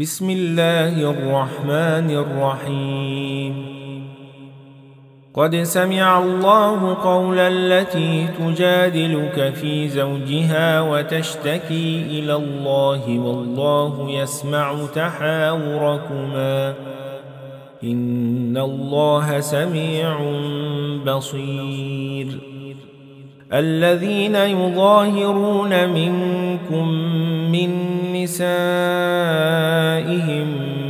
بسم الله الرحمن الرحيم. قد سمع الله قول التي تجادلك في زوجها وتشتكي إلى الله والله يسمع تحاوركما. إن الله سميع بصير. الذين يظاهرون منكم من نسائهم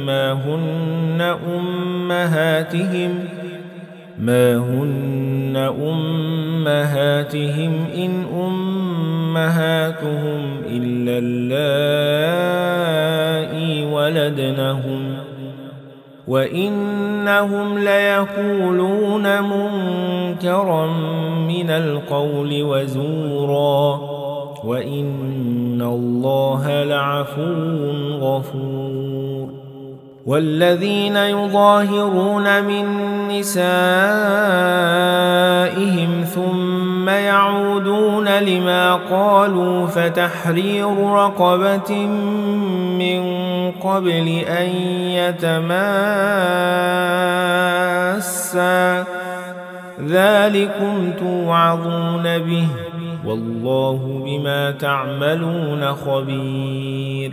ما هن أمهاتهم ما هن أمهاتهم إن أمهاتهم إلا اللائي ولدنهم وإنهم ليقولون منكرا من القول وزورا وإن الله لعفو غفور والذين يظاهرون من نسائهم ثم يعودون لما قالوا فتحرير رقبة من قبل أن يتماسا ذلكم توعظون به والله بما تعملون خبير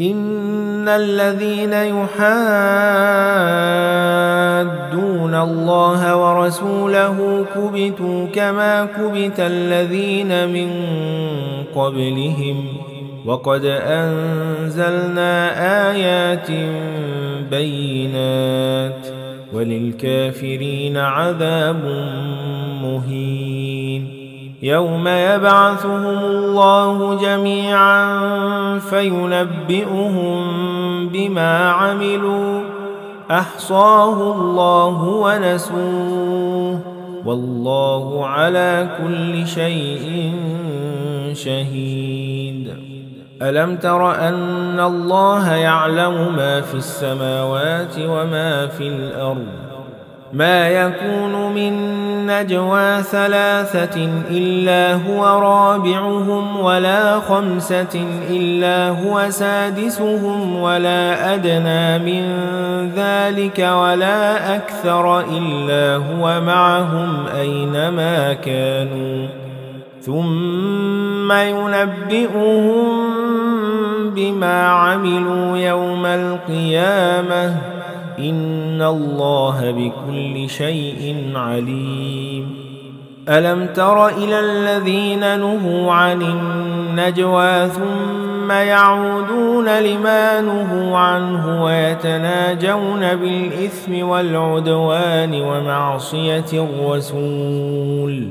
إن الذين يحادون الله ورسوله كبتوا كما كبت الذين من قبلهم وقد أنزلنا آيات بينات وللكافرين عذاب مهين يوم يبعثهم الله جميعا فينبئهم بما عملوا. أحصاه الله ونسوه. والله على كل شيء شهيد. ألم تر أن الله يعلم ما في السماوات وما في الأرض؟ ما يكون من نجوى ثلاثة إلا هو رابعهم ولا خمسة إلا هو سادسهم ولا أدنى من ذلك ولا أكثر إلا هو معهم أينما كانوا. ثم ينبئهم بما عملوا يوم القيامة. إن الله بكل شيء عليم ألم تر إلى الذين نهوا عن النجوى ثم يعودون لما نهوا عنه ويتناجون بالإثم والعدوان ومعصية الرسول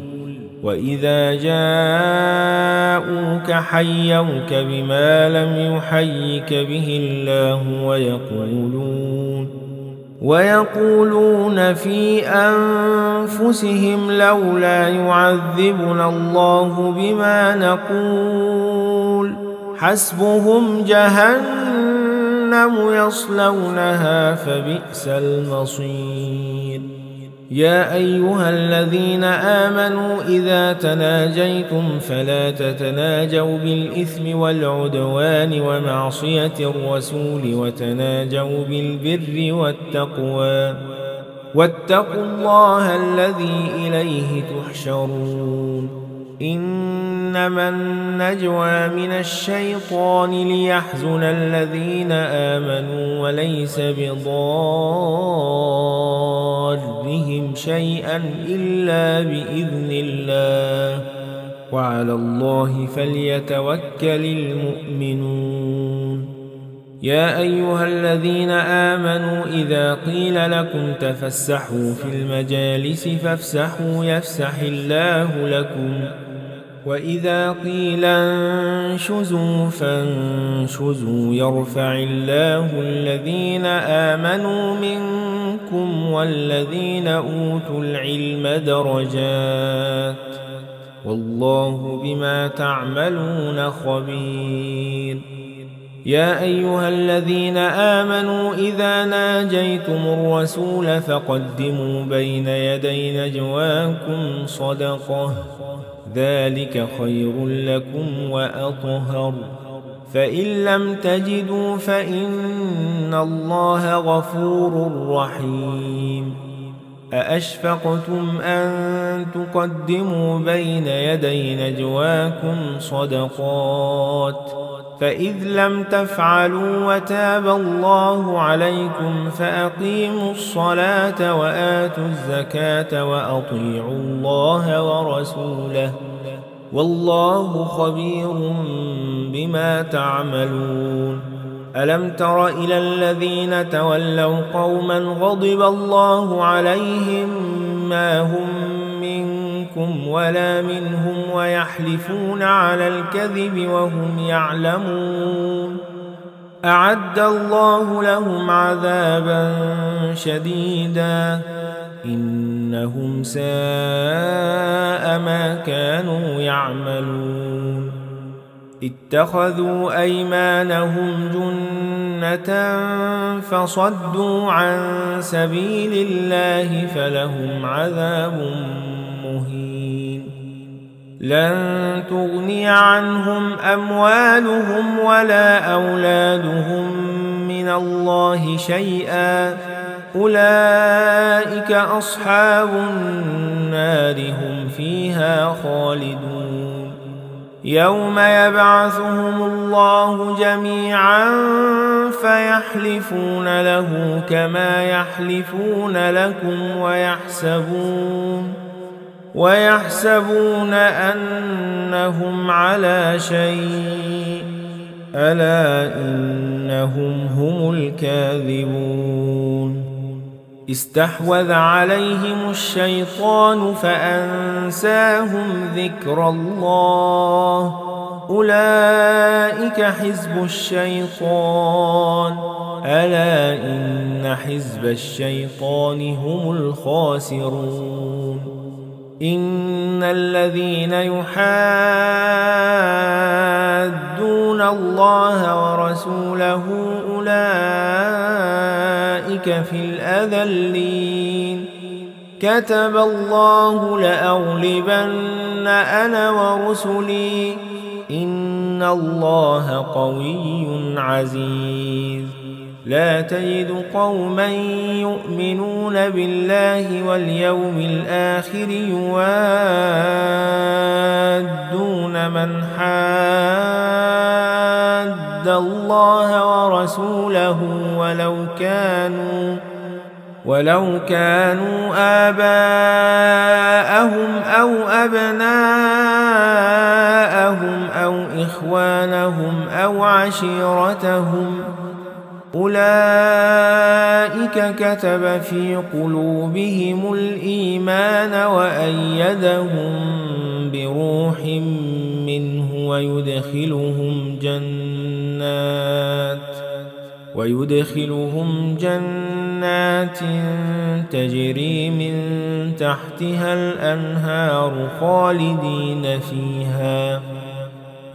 وإذا جاءوك حيوك بما لم يحيك به الله ويقولون ويقولون في أنفسهم لولا يعذبنا الله بما نقول. حسبهم جهنم يصلونها فبئس المصير. يا أيها الذين آمنوا إذا تناجيتم فلا تتناجوا بالإثم والعدوان ومعصية الرسول وتناجوا بالبر والتقوى واتقوا الله الذي إليه تحشرون إنما النجوى من الشيطان ليحزن الذين آمنوا وليس بضارهم شيئا إلا بإذن الله. وعلى الله فليتوكل المؤمنون. يا أيها الذين آمنوا إذا قيل لكم تفسحوا في المجالس فافسحوا يفسح الله لكم. وإذا قيل انشزوا فانشزوا يرفع الله الذين آمنوا منكم والذين أوتوا العلم درجات والله بما تعملون خبير يا أيها الذين آمنوا إذا ناجيتم الرسول فقدموا بين يدي نجواكم صدقة ذلك خير لكم وأطهر. فإن لم تجدوا فإن الله غفور رحيم. أأشفقتم أن تقدموا بين يدي نجواكم صدقات؟ فإذ لم تفعلوا وتاب الله عليكم فأقيموا الصلاة وآتوا الزكاة وأطيعوا الله ورسوله والله خبير بما تعملون. ألم تر إلى الذين تولوا قوما غضب الله عليهم ما هم منكم ولا منهم ويحلفون على الكذب وهم يعلمون أعد الله لهم عذابا شديدا إنهم ساء ما كانوا يعملون اتخذوا أيمانهم جنة فصدوا عن سبيل الله فلهم عذاب لن تغني عنهم أموالهم ولا أولادهم من الله شيئا. أولئك أصحاب النار هم فيها خالدون. يوم يبعثهم الله جميعا فيحلفون له كما يحلفون لكم ويحسبون. ويحسبون أنهم على شيء. ألا إنهم هم الكاذبون. استحوذ عليهم الشيطان فأنساهم ذكر الله. أولئك حزب الشيطان. ألا إن حزب الشيطان هم الخاسرون. إن الذين يحادون الله ورسوله أولئك في الأذلين. كتب الله لأغلبن أنا ورسلي. إن الله قوي عزيز. لا تجد قوما يؤمنون بالله واليوم الآخر يوادون من حاد الله ورسوله ولو كانوا ولو كانوا آباءهم أو أبناءهم أو إخوانهم أو عشيرتهم أولئك كتب في قلوبهم الإيمان وأيدهم بروح منه ويدخلهم جنات ويدخلهم جنات تجري من تحتها الأنهار خالدين فيها.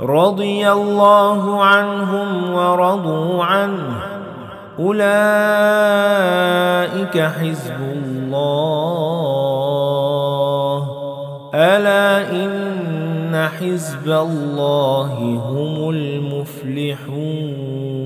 رضي الله عنهم ورضوا عنه. أولئك حزب الله. ألا إن حزب الله هم المفلحون.